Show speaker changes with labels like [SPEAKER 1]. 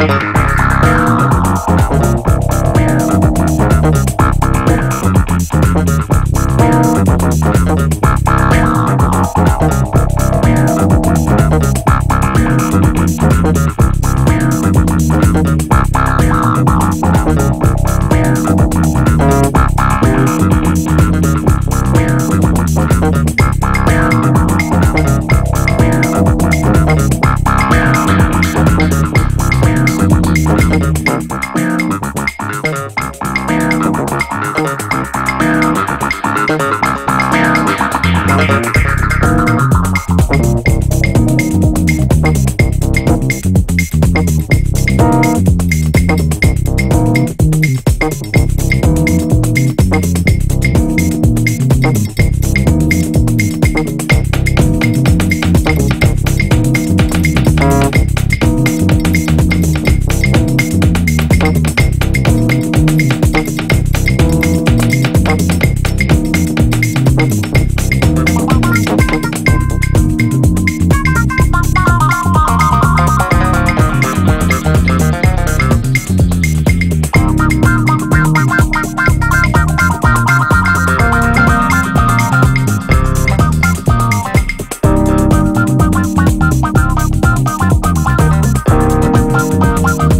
[SPEAKER 1] Thank you.
[SPEAKER 2] Wow. Thank